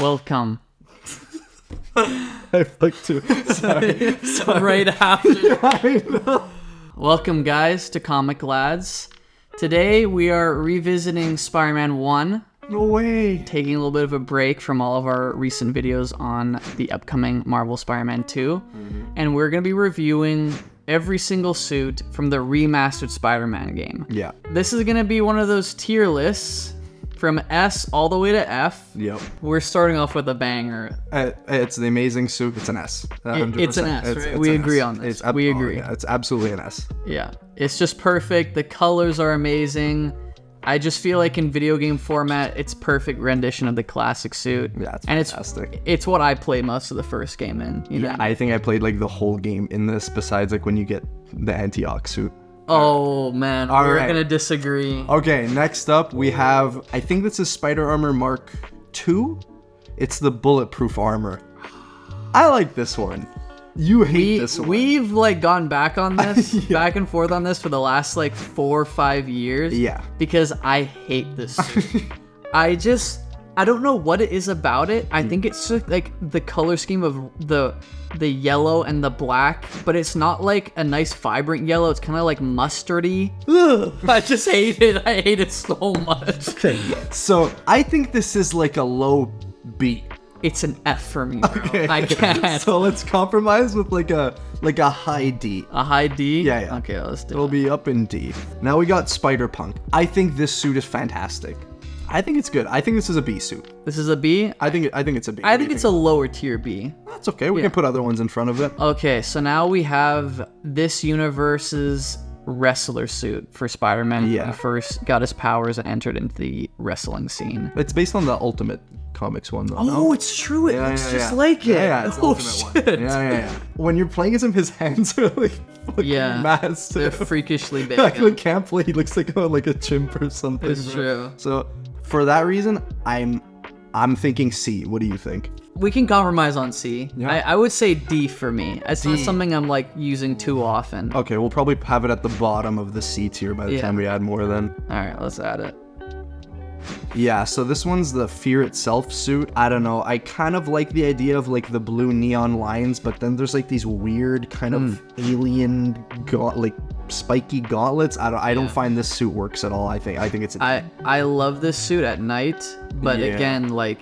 Welcome. I fucked too. Sorry. right after. I know. Welcome, guys, to Comic Lads. Today we are revisiting Spider Man 1, No way. taking a little bit of a break from all of our recent videos on the upcoming Marvel Spider Man 2. Mm-hmm. And we're going to be reviewing every single suit from the remastered Spider Man game. Yeah. This is going to be one of those tier lists from S all the way to F. Yep. We're starting off with a banger. Uh, it's the amazing suit. It's an S. It- it's an 100%. S, right? We an agree S. on this. It's ab- We oh, agree. yeah, it's absolutely an S. Yeah, it's just perfect. The colors are amazing. I just feel like in video game format, it's perfect rendition of the classic suit. Yeah, it's and fantastic. it's it's what I played most of the first game in. You know? Yeah, I think I played like the whole game in this. Besides, like when you get the Anti-Ock suit. Oh man, All we're right. gonna disagree. Okay, next up we have. I think this is Spider Armor Mark II. It's the bulletproof armor. I like this one. You hate We, this one. we've like gone back on this, back and forth on this for the last like four or five years. Yeah. Because I hate this. suit. I just I don't know what it is about it. I hmm. think it's just like the color scheme of the the yellow and the black, but it's not like a nice vibrant yellow. It's kind of like mustardy. Ugh, I just hate it. I hate it so much. So I think this is like a low B. It's an F for me. Bro. I can't. So let's compromise with like a like a high D. a high D. Yeah, yeah. Okay, let's do It'll it. be up in D. Now we got Spider Punk. I think this suit is fantastic. I think it's good. I think this is a B suit. This is a B. I think I think it's a B. I think it's a lower tier B. That's okay. We can put other ones in front of it. Okay, so now we have this universe's wrestler suit for Spider-Man when Yeah. he first got his powers and entered into the wrestling scene. It's based on the Ultimate Comics one though. Oh, no? it's true. It Yeah, looks yeah, just yeah. like it. Yeah, yeah, it's oh shit. Yeah, yeah, yeah. When you're playing as him, his hands are like fucking Yeah, massive. They're freakishly big. I can't play. He looks like a, like a chimp or something. It's true. So for that reason, I'm I'm thinking C. What do you think? We can compromise on C. Yeah. I, I would say D for me. It's not something I'm like using too often. Okay, we'll probably have it at the bottom of the C tier by the Yeah. time we add more. Then. All right, let's add it. Yeah, so this one's the Fear Itself suit. I don't know. I kind of like the idea of like the blue neon lines, but then there's like these weird kind of Hmm. alien gaunt like spiky gauntlets. I don't I don't Yeah. find this suit works at all. I think I think it's a I I love this suit at night, but Yeah. again, like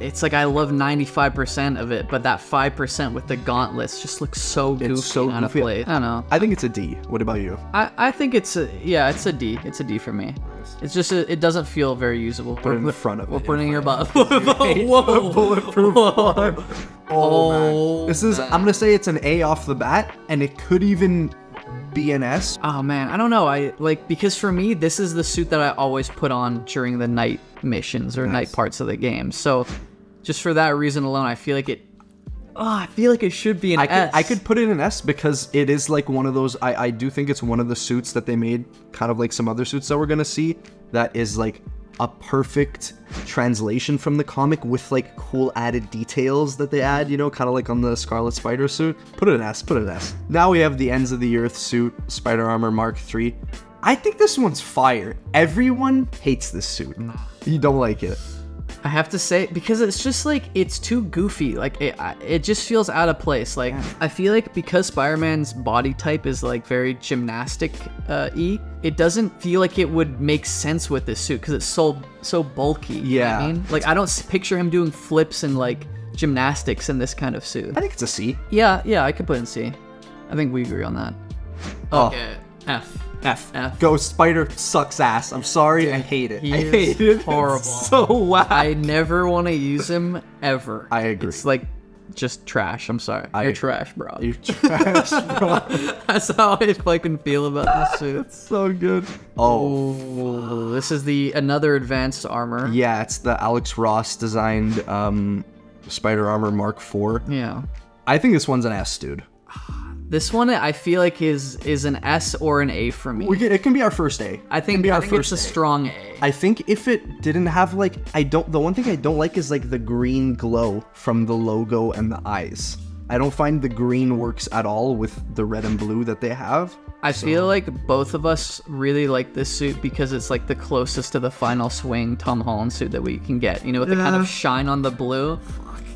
it's like I love 95% of it, but that 5% with the gauntlets just looks so goofy so out of goofy. I don't know. I think it's a D. What about you? I, I think it's a yeah, it's a D. It's a D for me. It's just a, it doesn't feel very usable. Put it in the front of We're it. putting your butt. Whoa, bulletproof Whoa. Oh. Oh, This is. I'm gonna say it's an A off the bat, and it could even be an S. Oh man, I don't know. I like because for me, this is the suit that I always put on during the night missions or night parts of the game. So, just for that reason alone, I feel like it. Oh, I feel like it should be an I could, S. I could put it in S because it is like one of those. I, I do think it's one of the suits that they made, kind of like some other suits that we're gonna see, that is like a perfect translation from the comic with like cool added details that they add. You know, kind of like on the Scarlet Spider suit. Put it in S. Put it in S. Now we have the Ends of the Earth suit, Spider Armor Mark III. I think this one's fire. Everyone hates this suit. You don't like it. I have to say because it's just like it's too goofy. Like it, it just feels out of place. Like I feel like because Spider-Man's body type is like very gymnastic uh, y, it doesn't feel like it would make sense with this suit because it's so so bulky. you know I Yeah. mean, like I don't picture him doing flips and like gymnastics in this kind of suit. I think it's a C. Yeah, yeah, I could put in C. I think we agree on that. Oh. Okay, F. F. F. Ghost Spider sucks ass. I'm sorry, I hate it. I hate it. It's horrible. so whack. I never want to use him ever. I agree. It's like just trash. I'm sorry. I You're trash, bro. You're trash, bro. That's how I fucking feel about this suit. so good. Oh. Oh, this is the another advanced armor. Yeah, it's the Alex Ross designed um, Spider Armor Mark IV. Yeah. I think this one's an S, dude. This one I feel like is is an S or an A for me. We can, it can be our first A. I It can think, be I our think first it's a A. strong A. I think if it didn't have like I don't the one thing I don't like is like the green glow from the logo and the eyes. I don't find the green works at all with the red and blue that they have. I feel like both of us really like this suit because it's like the closest to the final swing Tom Holland suit that we can get. You know, with the kind of shine on the blue.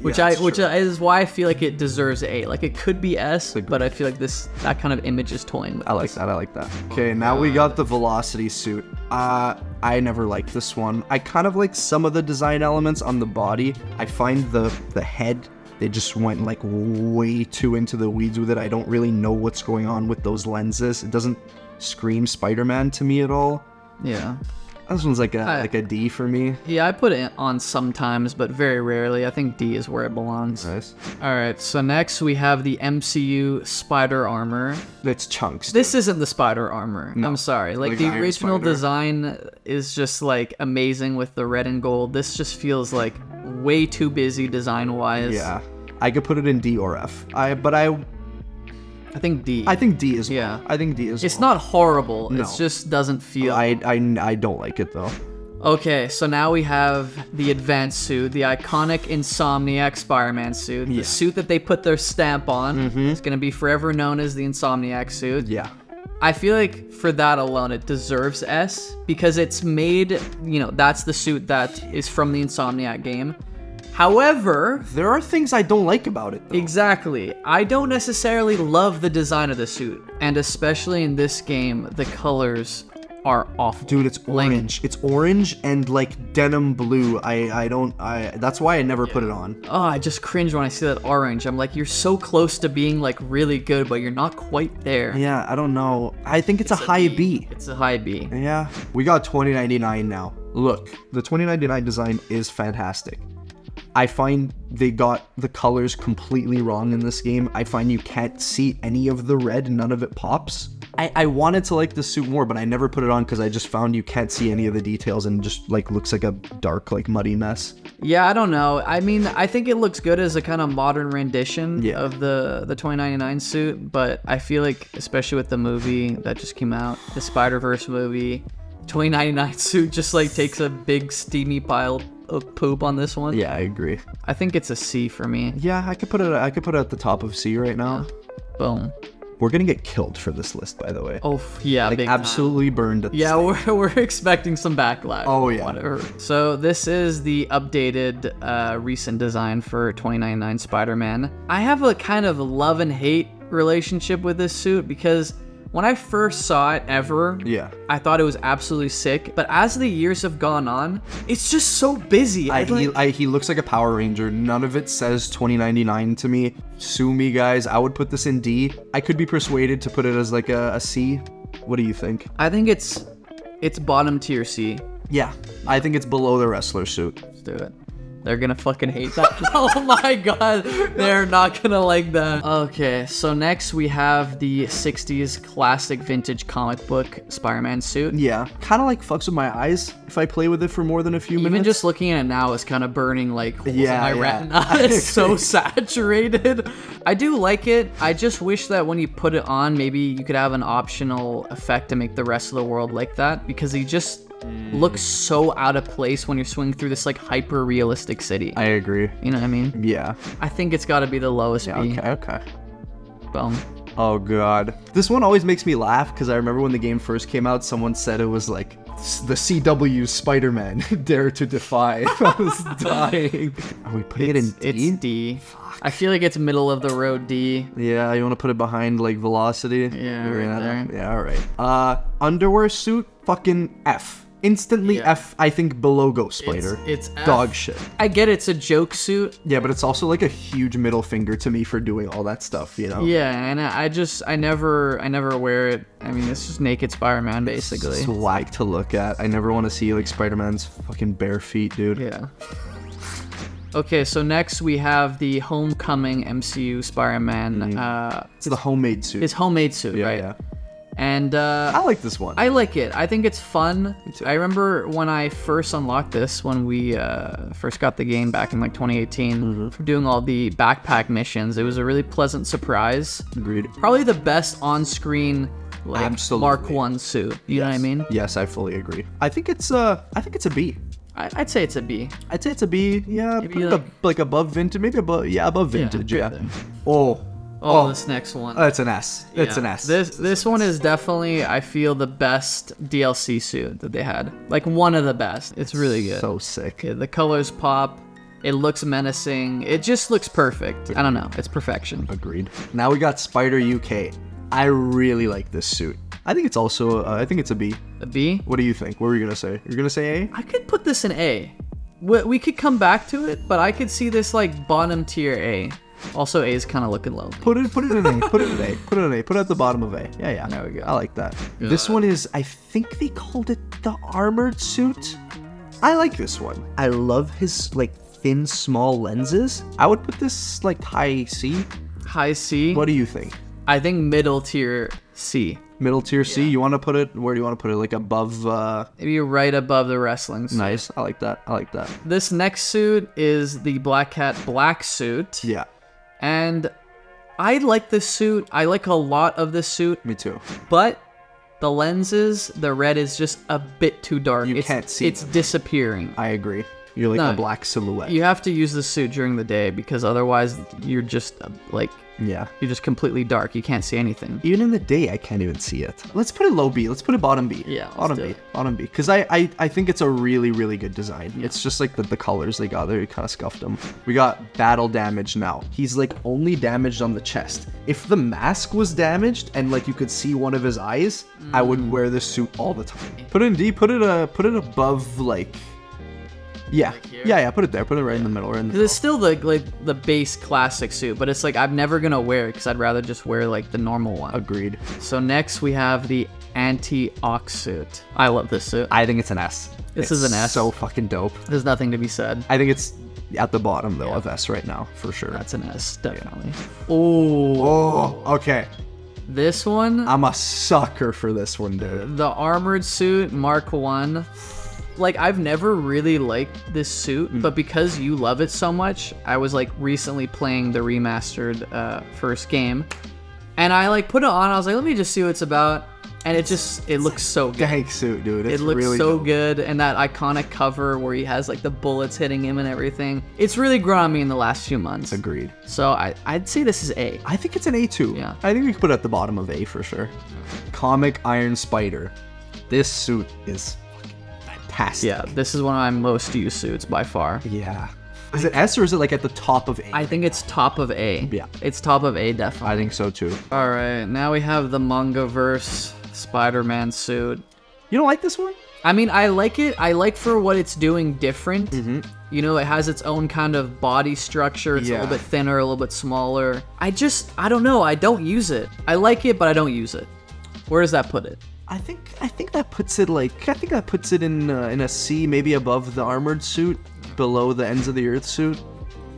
Which yeah, I which true. is why I feel like it deserves A. Like it could be S, but I feel like this that kind of image is toying with I like that. I like that. Okay, now we got the velocity suit. Uh, I never liked this one. I kind of like some of the design elements on the body. I find the the head they just went like way too into the weeds with it. I don't really know what's going on with those lenses. It doesn't scream Spider-Man to me at all. Yeah. This one's like a I- like a D for me. Yeah, I put it on sometimes, but very rarely. I think D is where it belongs. Nice. All right, so next we have the MCU Spider Armor. It's chunks. This isn't the Spider Armor. I'm sorry. Like, Like the original Spider. design is just like amazing with the red and gold. This just feels like way too busy design wise. yeah. I could put it in D or F. I but I I think D. I think D is Yeah. well. I think D is it's well. not horrible. No. It just doesn't feel. I, I I don't like it though. Okay, so now we have the advanced suit, the iconic Insomniac Spider-Man suit, the Yeah. suit that they put their stamp on. Mm-hmm. It's gonna be forever known as the Insomniac suit. Yeah. I feel like for that alone, it deserves S because it's made. You know, that's the suit that is from the Insomniac game. However, There are things I don't like about it. Though. Exactly. I don't necessarily love the design of the suit, and especially in this game, the colors are awful. Dude, it's Like- orange. It's orange and like denim blue. I I don't I that's why I never put it on. Oh, I just cringe when I see that orange. I'm like, you're so close to being like really good, but you're not quite there. Yeah, I don't know. I think it's, a high B. It's a high B. Yeah. We got 2099 now. Look, the 2099 design is fantastic. I find they got the colors completely wrong in this game. I find you can't see any of the red, none of it pops. I, I wanted to like the suit more, but I never put it on because I just found you can't see any of the details and just like looks like a dark, like muddy mess. Yeah, I don't know. I mean, I think it looks good as a kind of modern rendition Yeah. of the the 2099 suit, but I feel like especially with the movie that just came out, the Spider-Verse movie, 2099 suit just like takes a big steamy pile of poop on this one. Yeah, I agree. I think it's a C for me. Yeah, I could put it. I could put it at the top of C right now. Boom. We're gonna get killed for this list, by the way. Oh yeah, like big time. absolutely burned. At Yeah, we're, we're expecting some backlash. Oh, yeah. Whatever. So this is the updated uh, recent design for 2099 Spider-Man. I have a kind of love and hate relationship with this suit because when I first saw it ever, Yeah. I thought it was absolutely sick. But as the years have gone on, it's just so busy. I, I, he, I, he looks like a Power Ranger. None of it says 2099 to me. Sue me, guys. I would put this in D. I could be persuaded to put it as like a, a C. What do you think? I think it's it's bottom tier C. Yeah, I think it's below the wrestler suit. Let's do it. They're gonna fucking hate that. oh my god, they're not gonna like that. Okay, so next we have the 60s classic vintage comic book Spider-Man suit. Yeah, kind of like fucks with my eyes if I play with it for more than a few Even minutes. Even just looking at it now is kind of burning like holes Yeah, in my yeah. retina. It's so saturated. I do like it. I just wish that when you put it on, maybe you could have an optional effect to make the rest of the world like that because he just looks so out of place when you're swinging through this like hyper realistic city. I agree. you know what I mean? Yeah. I think it's got to be the lowest B. Okay. Okay. Boom. Oh god. This one always makes me laugh because I remember when the game first came out, someone said it was like the CW Spider-Man Dare to Defy. I was dying. Are we putting it in D? It's D. I feel like it's middle of the road D. Yeah, you want to put it behind like velocity? Yeah, right there. Yeah, all right. Uh, underwear suit, fucking F. Instantly Yeah. F. I think below Ghost Spider. it's F. dog shit. I get it's a joke suit. Yeah, but it's also like a huge middle finger to me for doing all that stuff. You know? Yeah, and I I just I never I never wear it. I mean, it's just naked Spider-Man basically. It's whack to look at. I never want to see like Spider-Man's fucking bare feet, dude. Yeah. Okay, so next we have the Homecoming MCU Spider-Man. Uh, It's the homemade suit. his homemade suit, yeah, right? yeah. And uh, I like this one. I like it. I think it's fun. I remember when I first unlocked this, when we uh, first got the game back in like 2018, Mm-hmm. for doing all the backpack missions. It was a really pleasant surprise. Agreed. Probably the best on-screen like Absolutely. Mark One suit. You know what I mean? Yes, I fully agree. I think it's uh, I think it's a B. I'd say it's a B. I'd say it's a B. Yeah, Maybe like- like above vintage, maybe above yeah above vintage. right Yeah. oh, Oh, Oh. this next one. Oh, it's an S. It's Yeah. an S. This this one is definitely I feel the best DLC suit that they had. Like one of the best. It's really good. so sick. Okay, the colors pop. It looks menacing. It just looks perfect. I don't know. It's perfection. Agreed. Now we got Spider UK. I really like this suit. I think it's also. Uh, I think it's a B. A B. What do you think? What were you gonna say? You're gonna say A? I could put this in A. We, we could come back to it, but I could see this like bottom tier A. Also, A is kind of looking low. Put it. Put it in A. Put it in A. Put it in A. Put it at the bottom of A. Yeah, yeah. There we go. I like that. This one is. I think they called it the armored suit. I like this one. I love his like thin, small lenses. I would put this like high C. High C. What do you think? I think middle tier C. Middle tier C. You want to put it? Where do you want to put it? Like above? uh Maybe right above the wrestling. suit. Nice. I like that. I like that. This next suit is the Black Cat black suit. Yeah. And I like this suit. I like a lot of this suit, Me too. but the lenses, the red is just a bit too dark. You it's, can't see It's them. disappearing. I agree. You're like No. a black silhouette. You have to use the suit during the day because otherwise you're just uh, like yeah. you're just completely dark. You can't see anything. Even in the day, I can't even see it. Let's put it low B. Let's put it bottom B. Yeah, bottom B. Bottom B. Because I, I, I think it's a really, really good design. It's just like the, the colors they got there. You kind of scuffed them. We got battle damage now. He's like only damaged on the chest. If the mask was damaged and like you could see one of his eyes, I Mm. would wear this suit all the time. Put it in D. Put it uh put it above like. Yeah, here? yeah, yeah. Put it there. Put it right in the middle. Right in the 'Cause It's still the like the base classic suit, but it's like I'm never gonna wear it because I'd rather just wear like the normal one. Agreed. So next we have the Anti-Ock suit. I love this suit. I think it's an S. This It's is an S. So fucking dope. There's nothing to be said. I think it's at the bottom though of S right now for sure. That's an S, definitely. Oh, Oh, okay. this one, I'm a sucker for this one, dude. the armored suit Mark One. Like I've never really liked this suit, Mm. but because you love it so much, I was like recently playing the remastered uh, first game, and I like put it on. I was like, let me just see what it's about, and it just it looks so good. Dank suit, dude. It's It looks really so dope. good, and that iconic cover where he has like the bullets hitting him and everything. It's really grown on me in the last few months. Agreed. So I, I'd say this is A. I think it's an A2. Yeah. I think we could put it at the bottom of A for sure. Comic Iron Spider. This suit is fantastic. Yeah, this is one of my most used suits by far. Yeah. Is it S or is it like at the top of A? I think it's top of A. Yeah. It's top of A, definitely. I think so too. All right, now we have the Mangaverse Spider-Man suit. You don't like this one? I mean, I like it. I like for what it's doing different. Mm-hmm. You know, it has its own kind of body structure. It's a little bit thinner, a little bit smaller. I just, I don't know. I don't use it. I like it, but I don't use it. Where does that put it? I think I think that puts it like I think that puts it in uh, in a C, maybe above the armored suit, below the ends of the Earth suit,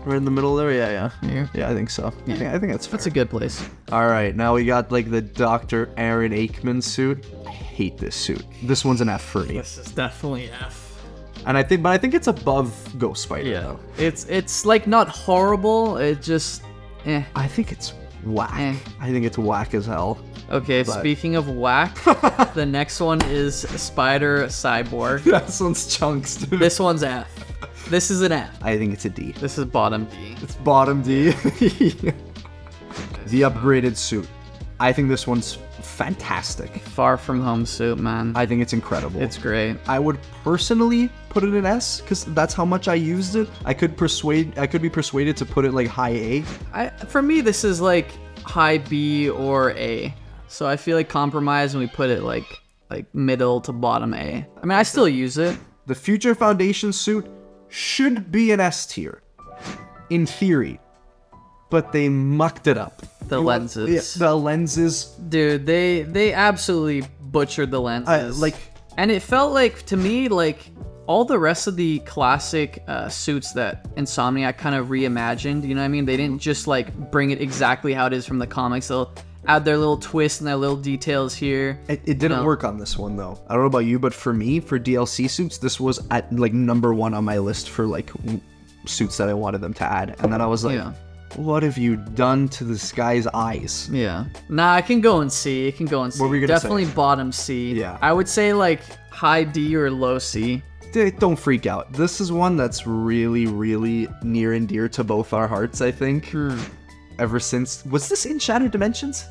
right in the middle there. Yeah, yeah, Here? yeah. I think so. I, think, I think that's fair. That's a good place. All right, now we got like the Dr. Aaron Aikman suit. I hate this suit. This one's an F for me, This is definitely F. and I think, but I think it's above Ghost Spider. Yeah. though. It's it's like not horrible. It just, eh. I think it's whack. Eh. I think it's whack as hell. Okay, But- speaking of whack, the next one is Spider Cyborg. this one's chunks, dude. This one's F. This is an F. I think it's a D. This is bottom D. It's bottom D. the upgraded suit. I think this one's fantastic. Far from home suit, man. I think it's incredible. It's great. I would personally put it in S because that's how much I used it. I could persuade. I could be persuaded to put it like high A. I for me this is like high B or A. So I feel like compromise and we put it like like middle to bottom A. I mean I still use it. The Future Foundation suit should be an S tier, in theory, but they mucked it up. The lenses. Yeah, the lenses. Dude, they they absolutely butchered the lenses. like- and it felt like to me like all the rest of the classic uh, suits that Insomniac kind of reimagined. You know what I mean? They didn't just like bring it exactly how it is from the comics. They'll add their little twists and their little details here. It, it didn't No. work on this one though. I don't know about you, but for me, for DLC suits, this was at like number one on my list for like suits that I wanted them to add. And then I was like, Yeah. What have you done to this guy's eyes? Yeah. Nah, I can go and see. It can go and C. What were you gonna say? Definitely bottom C. Yeah. I would say like high D or low C. D- Don't freak out. This is one that's really, really near and dear to both our hearts, I think. Hmm. ever since. Was this in Shattered Dimensions?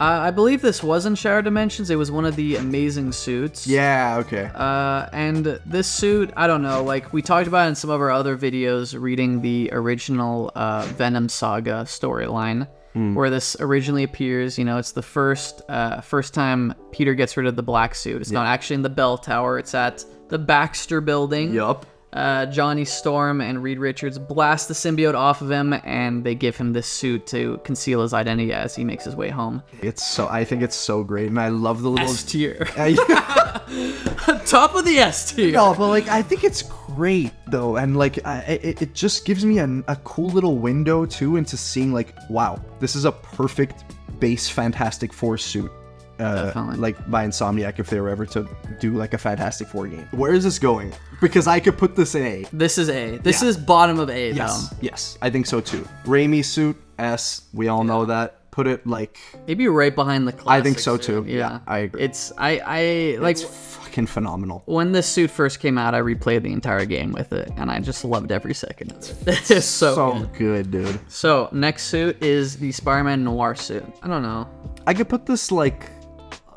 Uh, I believe this was in Shattered Dimensions. It was one of the amazing suits. Yeah. Okay. Uh, and this suit, I don't know, like we talked about in some of our other videos, reading the original uh, Venom Saga storyline, where this originally appears. You know, it's the first uh, first time Peter gets rid of the black suit. It's not actually in the bell tower. It's at the Baxter Building. yup. Uh, Johnny Storm and Reed Richards blast the symbiote off of him, and they give him this suit to conceal his identity as he makes his way home. It's so. I think it's so great, and I love the little. S tier, top of the S tier. no, but like I think it's great though, and like I, it, it just gives me a, a cool little window too into seeing like, wow, this is a perfect base Fantastic Four suit. Uh, Definitely. like by Insomniac if they were ever to do like a Fantastic Four game. Where is this going? Because I could put this in A. This is A. This Yeah. is bottom of A, Yes, though. yes, I think so too. Raimi suit S. We all know that. Put it like Maybe right behind the classic. I think so, suit. too. Yeah. Yeah, I agree. It's I I like It's fucking phenomenal. when this suit first came out, I replayed the entire game with it, and I just loved every second of it. it's so, So good. good, dude. So next suit is the Spider-Man Noir suit. I don't know. I could put this like,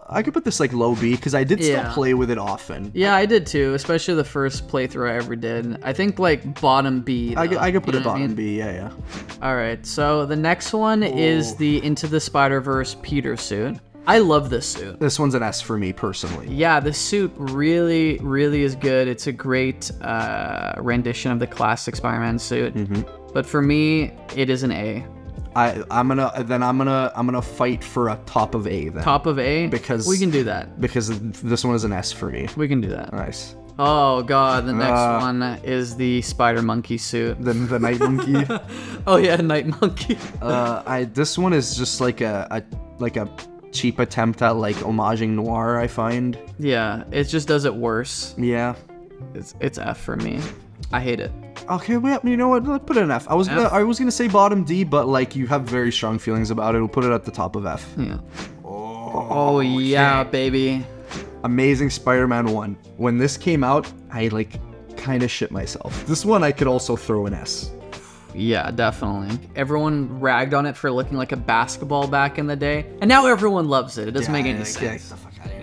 I could put this like low B because I did Yeah. still play with it often. Yeah, I did too, especially the first playthrough I ever did. I think like bottom B. I could, though, I could put it what I bottom mean? B. Yeah, yeah. All right, so the next one is the Into the Spider-Verse Peter suit. I love this suit. This one's an S for me personally. Yeah, this suit really, really is good. It's a great uh, rendition of the classic Spider-Man suit. Mm-hmm. But for me, it is an A. I I'm gonna then I'm gonna I'm gonna fight for a top of A then Top of A. Because- we can do that. because this one is an S for me. We can do that. Nice. Oh god, the next Uh, one is the Spider Monkey suit. Then the Night Monkey. Oh yeah, Night Monkey. uh, I this one is just like a, a like a cheap attempt at like homaging noir. I find. yeah, it just does it worse. Yeah. It's it's F for me. I hate it. Okay, wait. You know what? Let's put it an F. I was gonna F? I was gonna say bottom D, but like you have very strong feelings about it. We'll put it at the top of F. Yeah. Oh, oh yeah, baby. Amazing Spider-Man 1. When this came out, I like kind of shit myself. This one I could also throw an S. Yeah, definitely. Everyone ragged on it for looking like a basketball back in the day, and now everyone loves it. It doesn't make any sense.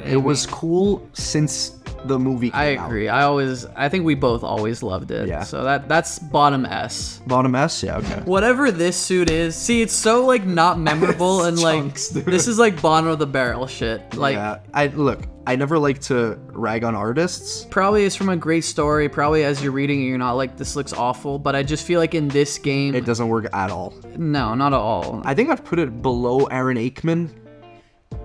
It was cool since the movie I out. agree. I always, I think we both always loved it. Yeah. So that that's bottom S. Bottom S? Yeah, okay. Whatever this suit is, see, it's so like not memorable and like dude. this is like bottom of the barrel shit. Like yeah, I look. I never like to rag on artists. probably it's from a great story. Probably as you're reading it, you're not like this looks awful. But I just feel like in this game, It doesn't work at all. no, not at all. I think I've put it below Aaron Aikman.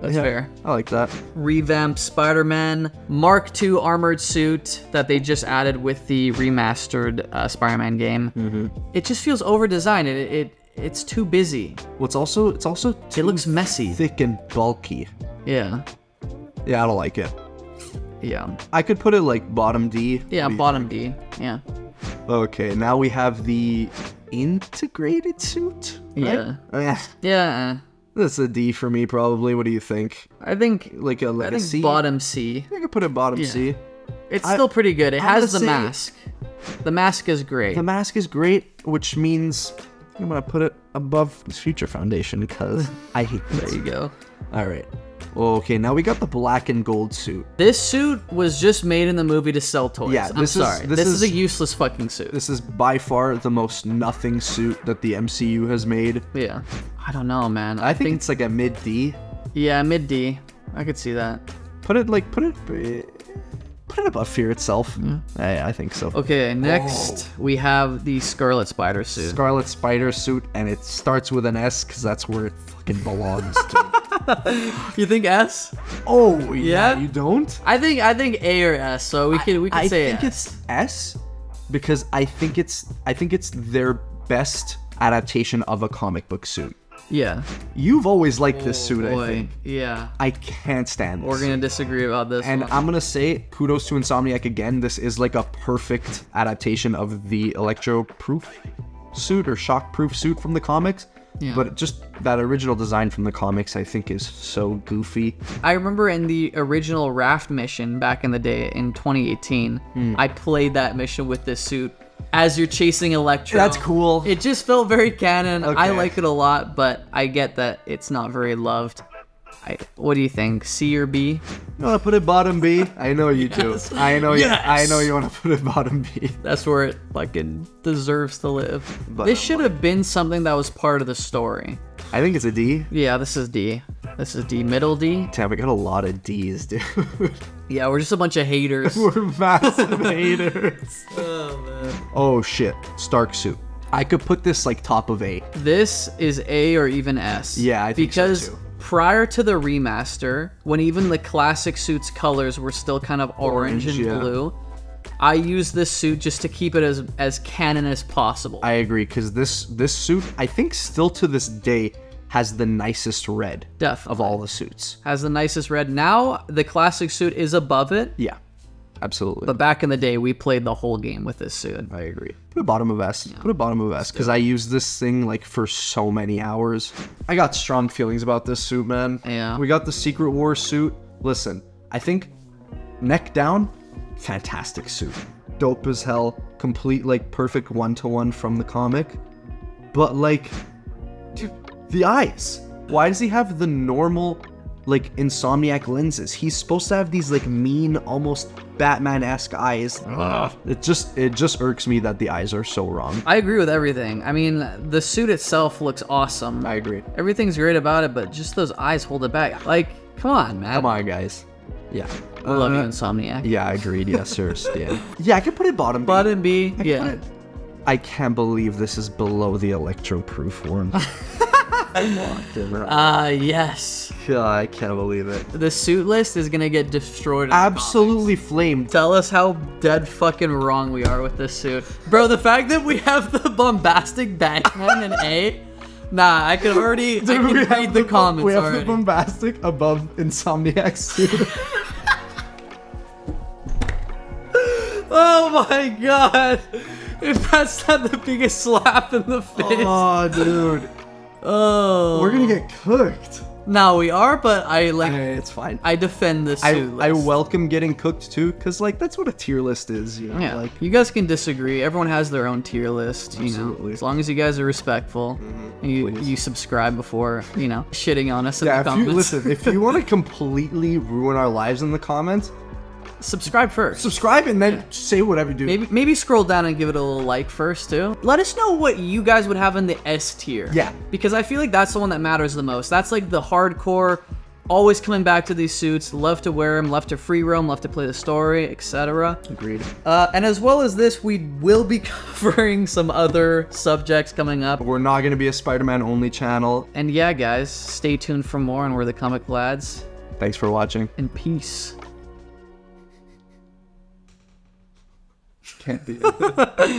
That's Yeah, fair. I like that. revamped Spider-Man Mark II armored suit that they just added with the remastered uh, Spider-Man game. Mm-hmm. It just feels over-designed. It, it it's too busy. Well, it's also it's also It looks messy. thick and bulky. Yeah, Yeah, I don't like it. yeah, I could put it like bottom D. yeah. What do you Bottom D. Yeah. Okay, now we have the integrated suit. right? Yeah. Eh, yeah. That's a D for me probably. What do you think? I think Like a like I a think C? bottom C. I could put a bottom Yeah. C. It's I- still pretty good. It I'm has the gonna say- mask. The mask is great. The mask is great, which means I'm gonna put it above this Future Foundation because I hate there this. you go. All right. Okay, now we got the black and gold suit. This suit was just made in the movie to sell toys. Yeah, I'm this is- sorry. this this is a useless fucking suit. This is by far the most nothing suit that the MCU has made. Yeah. I don't know, man. I think, it's like a mid D. yeah, mid D. I could see that. Put it like put it uh, put it above Fear itself. I, I think so. Okay, next oh. we have the Scarlet Spider suit. Scarlet Spider suit, and it starts with an S because that's where it fucking belongs to. You think S? oh Yeah? you don't? I think I think A or S. So we could we could I say think S. it's S because I think it's I think it's their best adaptation of a comic book suit. yeah. You've always liked this oh, suit, I think. yeah. I can't stand this. We're gonna disagree about this. and one. I'm gonna say kudos to Insomniac again. This is like a perfect adaptation of the electro-proof suit or shock-proof suit from the comics. Yeah. But just that original design from the comics, I think, is so goofy. I remember in the original Raft mission back in the day in 2018, Hmm. I played that mission with this suit. as you're chasing Electro. That's cool. It just felt very canon. I like it a lot, but I get that it's not very loved. I, what do you think? C or B? You want to put it bottom B? I know you do. Yes. I know you. I know you want to put it bottom B. That's where it fucking deserves to live. But- this should have been something that was part of the story. I think it's a D. Yeah, this is D. This is D. Middle D. Damn, we got a lot of D's, dude. Yeah, we're just a bunch of haters. We're massive haters. Oh man. Oh shit, Stark suit. I could put this like top of A. This is A or even S. Yeah, I think so, because too. Prior to the remaster, when even the classic suit's colors were still kind of orange, Orange, and yeah. blue, I used this suit just to keep it as as canon as possible. I agree, because this this suit, I think, still to this day, has the nicest red Definitely. of all the suits. Has the nicest red. Now the classic suit is above it, Yeah, absolutely. but back in the day we played the whole game with this suit. I agree. Put a bottom of S. Put a bottom of S because I used this thing like for so many hours. I got strong feelings about this suit, man. Yeah. We got the Secret War suit. Listen, I think neck down, fantastic suit. Dope as hell. Complete like perfect one to one from the comic. But like, dude, the eyes. Why does he have the normal like insomniac lenses? He's supposed to have these like mean, almost Batman-esque eyes. It just it just irks me that the eyes are so wrong. I agree with everything. I mean, the suit itself looks awesome. I agree. Everything's great about it, but just those eyes hold it back. Like, come on, man. Come on, guys. Yeah. I love you, Uh, Insomniac. Yeah, I agreed. Yes, sir, Stan. yeah, I could put it bottom. B. Button B, I yeah. put it- I can't believe this is below the electro-proof one. Ah, yes. Yeah, I can't believe it. The suit list is gonna get destroyed. Absolutely flamed. Tell us how dead fucking wrong we are with this suit. Bro, the fact that we have the bombastic Bag-Man and A, nah, I could already, I can we have read the, bu- comments We have already. the bombastic above Insomniac suit. oh my god! If that's not the biggest slap in the face. oh, dude. Oh. We're gonna get cooked. No, we are, but I like, Hey, it's fine. I defend this. I, I welcome getting cooked too, cause like that's what a tier list is, you know. Yeah, Like you guys can disagree. Everyone has their own tier list, you know. Absolutely. Mm-hmm. As long as you guys are respectful and you, Please. you subscribe before, you know, shitting on us in yeah, the if you listen, if you want to completely ruin our lives in the comments, subscribe first. subscribe and then say whatever, dude. Maybe maybe scroll down and give it a little like first too. Let us know what you guys would have in the S tier. Yeah. Because I feel like that's the one that matters the most. That's like the hardcore, always coming back to these suits, love to wear them, love to free roam, love to play the story, etc. Agreed. Uh, and as well as this, we will be covering some other subjects coming up. We're not gonna be a Spider-Man only channel. And yeah, guys, stay tuned for more on We're the Comic Lads. Thanks for watching. And peace. Can't be.